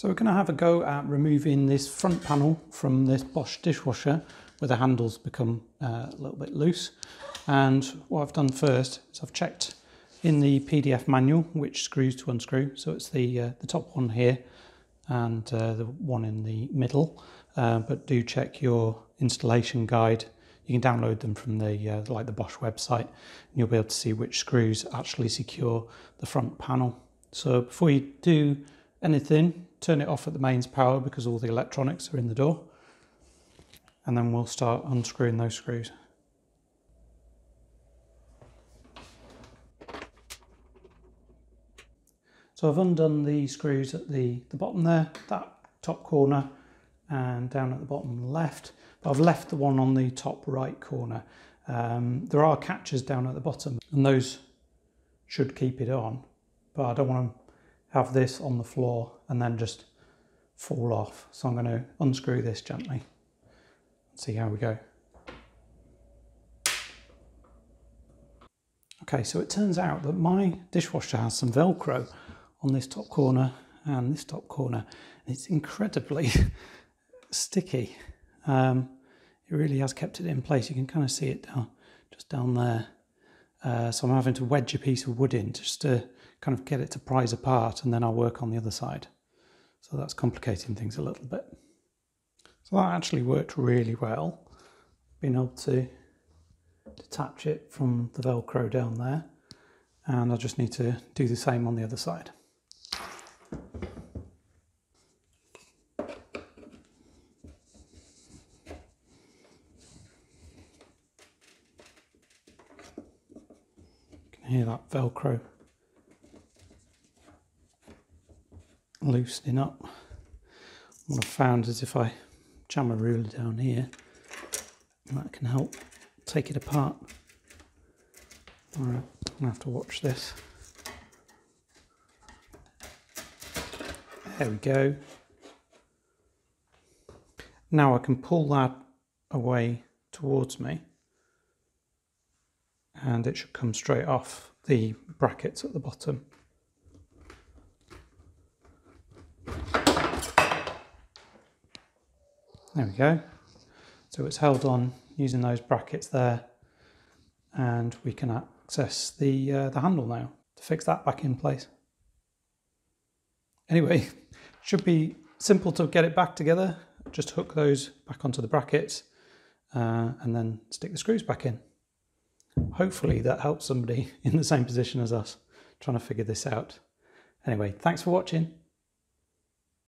So we're going to have a go at removing this front panel from this Bosch dishwasher where the handles become uh, a little bit loose. And what I've done first is I've checked in the PDF manual which screws to unscrew. So it's the, uh, the top one here and uh, the one in the middle. Uh, but do check your installation guide. You can download them from the uh, like the Bosch website and you'll be able to see which screws actually secure the front panel. So before you do anything, turn it off at the mains power because all the electronics are in the door. And then we'll start unscrewing those screws. So I've undone the screws at the, the bottom there, that top corner and down at the bottom left. But I've left the one on the top right corner. Um, there are catches down at the bottom and those should keep it on, but I don't want to have this on the floor and then just fall off. So I'm going to unscrew this gently and see how we go. Okay, so it turns out that my dishwasher has some Velcro on this top corner and this top corner. It's incredibly sticky. Um, it really has kept it in place. You can kind of see it down, just down there. Uh, so I'm having to wedge a piece of wood in just to kind of get it to prise apart and then I'll work on the other side. So that's complicating things a little bit. So that actually worked really well. Being able to detach it from the Velcro down there and I just need to do the same on the other side. Hear that Velcro loosening up. What I've found is if I jam a ruler down here, that can help take it apart. All right, I'm gonna have to watch this. There we go. Now I can pull that away towards me and it should come straight off the brackets at the bottom. There we go. So it's held on using those brackets there and we can access the, uh, the handle now to fix that back in place. Anyway, should be simple to get it back together. Just hook those back onto the brackets uh, and then stick the screws back in. Hopefully that helps somebody in the same position as us trying to figure this out. Anyway, thanks for watching.